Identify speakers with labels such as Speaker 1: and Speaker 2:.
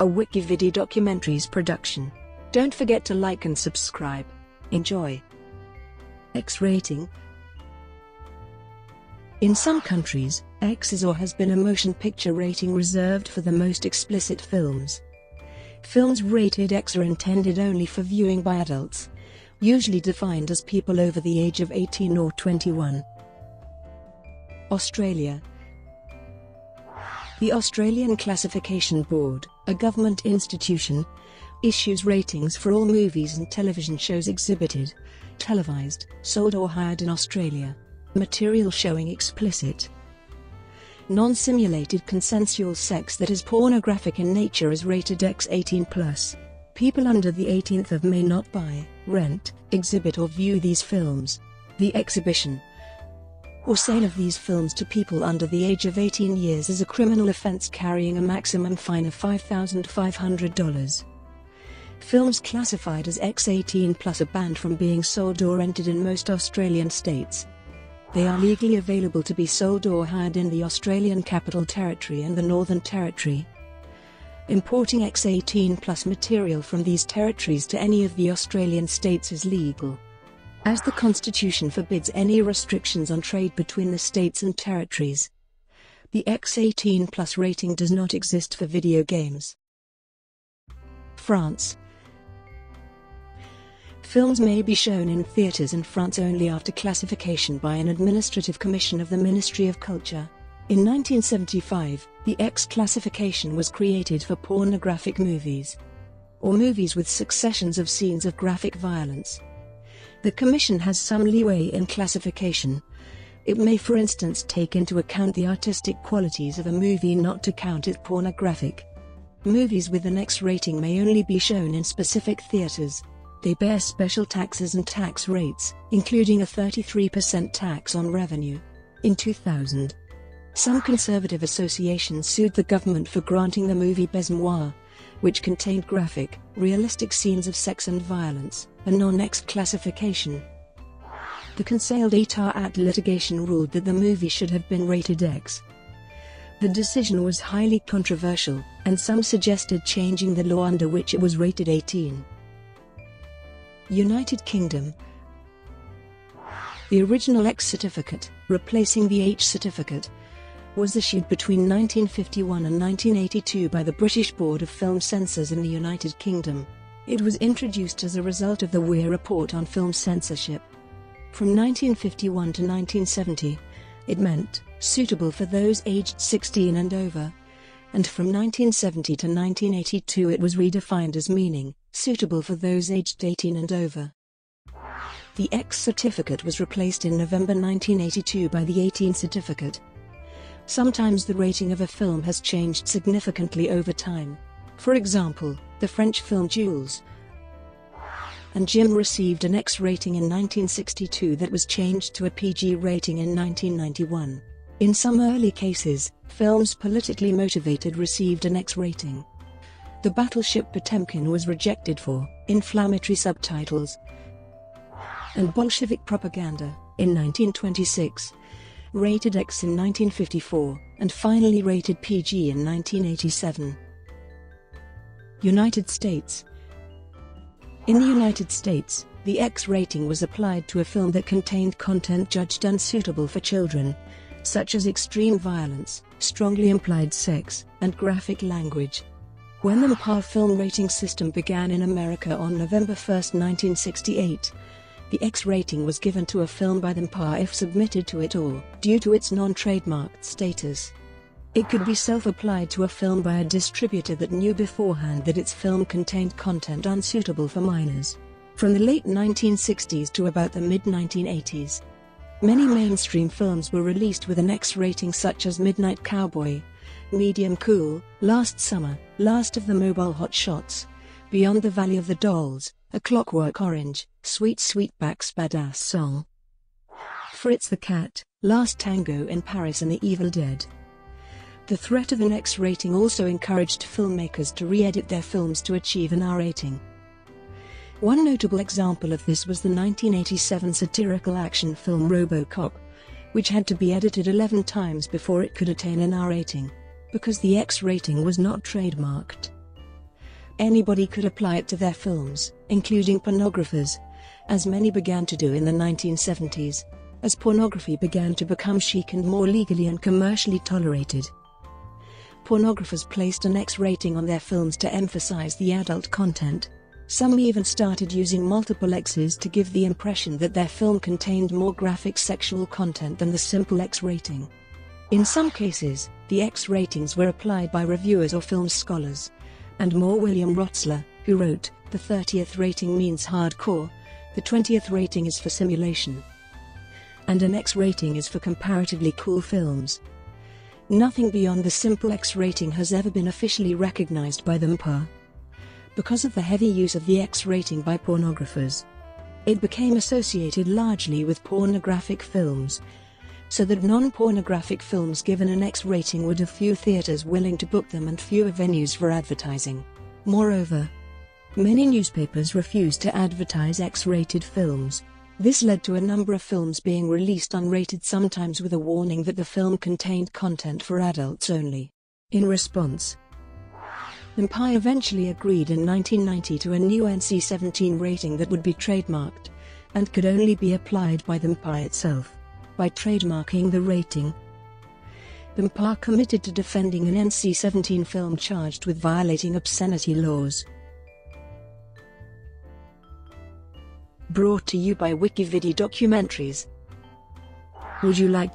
Speaker 1: a Wikividi Documentaries production. Don't forget to like and subscribe. Enjoy. X rating In some countries, X is or has been a motion picture rating reserved for the most explicit films. Films rated X are intended only for viewing by adults, usually defined as people over the age of 18 or 21. Australia The Australian Classification Board, a government institution, issues ratings for all movies and television shows exhibited, televised, sold or hired in Australia. Material showing explicit, non-simulated consensual sex that is pornographic in nature is rated X18+. People under the 18th of may not buy, rent, exhibit or view these films. The exhibition or sale of these films to people under the age of 18 years is a criminal offence carrying a maximum fine of $5,500. Films classified as X18 plus are banned from being sold or rented in most Australian states. They are legally available to be sold or hired in the Australian Capital Territory and the Northern Territory. Importing X18 plus material from these territories to any of the Australian states is legal. As the Constitution forbids any restrictions on trade between the states and territories, the X18 plus rating does not exist for video games. France Films may be shown in theaters in France only after classification by an administrative commission of the Ministry of Culture. In 1975, the X classification was created for pornographic movies or movies with successions of scenes of graphic violence. The Commission has some leeway in classification. It may for instance take into account the artistic qualities of a movie not to count it pornographic. Movies with an X rating may only be shown in specific theaters. They bear special taxes and tax rates, including a 33% tax on revenue. In 2000, some conservative associations sued the government for granting the movie Baise-moi, which contained graphic, realistic scenes of sex and violence, a non-X classification. The Conseil d'État at litigation ruled that the movie should have been rated X. The decision was highly controversial, and some suggested changing the law under which it was rated 18. United Kingdom The original X certificate, replacing the H certificate, was issued between 1951 and 1982 by the British Board of Film Censors in the United Kingdom. It was introduced as a result of the Wheare Report on film censorship. From 1951 to 1970, it meant suitable for those aged 16 and over, and from 1970 to 1982 it was redefined as meaning suitable for those aged 18 and over. The X certificate was replaced in November 1982 by the 18 certificate. Sometimes the rating of a film has changed significantly over time. For example, the French film Jules and Jim received an X rating in 1962 that was changed to a PG rating in 1991. In some early cases, films politically motivated received an X rating. The battleship Potemkin was rejected for inflammatory subtitles and Bolshevik propaganda in 1926, rated X in 1954, and finally rated PG in 1987. United States In the United States, the X rating was applied to a film that contained content judged unsuitable for children, such as extreme violence, strongly implied sex, and graphic language. When the MPAA film rating system began in America on November 1, 1968, the X rating was given to a film by the MPAA if submitted to it or due to its non-trademarked status. It could be self-applied to a film by a distributor that knew beforehand that its film contained content unsuitable for minors. From the late 1960s to about the mid-1980s, many mainstream films were released with an X rating such as Midnight Cowboy, Medium Cool, Last Summer, Last of the Mobile Hot Shots, Beyond the Valley of the Dolls, A Clockwork Orange, Sweet Sweetback's Badass Song, Fritz the Cat, Last Tango in Paris and The Evil Dead. The threat of an X rating also encouraged filmmakers to re-edit their films to achieve an R rating. One notable example of this was the 1987 satirical action film RoboCop, which had to be edited 11 times before it could attain an R rating because the X rating was not trademarked. Anybody could apply it to their films, including pornographers, as many began to do in the 1970s, as pornography began to become chic and more legally and commercially tolerated. Pornographers placed an X rating on their films to emphasize the adult content. Some even started using multiple X's to give the impression that their film contained more graphic sexual content than the simple X rating. In some cases, the X ratings were applied by reviewers or film scholars, and more William Rotsler, who wrote, The 30th rating means hardcore, the 20th rating is for simulation, and an X rating is for comparatively cool films. Nothing beyond the simple X rating has ever been officially recognized by the MPAA. Because of the heavy use of the X rating by pornographers, it became associated largely with pornographic films, so that non-pornographic films given an X rating would have few theaters willing to book them and fewer venues for advertising. Moreover, many newspapers refused to advertise X-rated films. This led to a number of films being released unrated sometimes with a warning that the film contained content for adults only. In response, MPAA eventually agreed in 1990 to a new NC-17 rating that would be trademarked, and could only be applied by the MPAA itself by trademarking the rating. MPAA committed to defending an NC-17 film charged with violating obscenity laws. Brought to you by Wikividi Documentaries. Would you like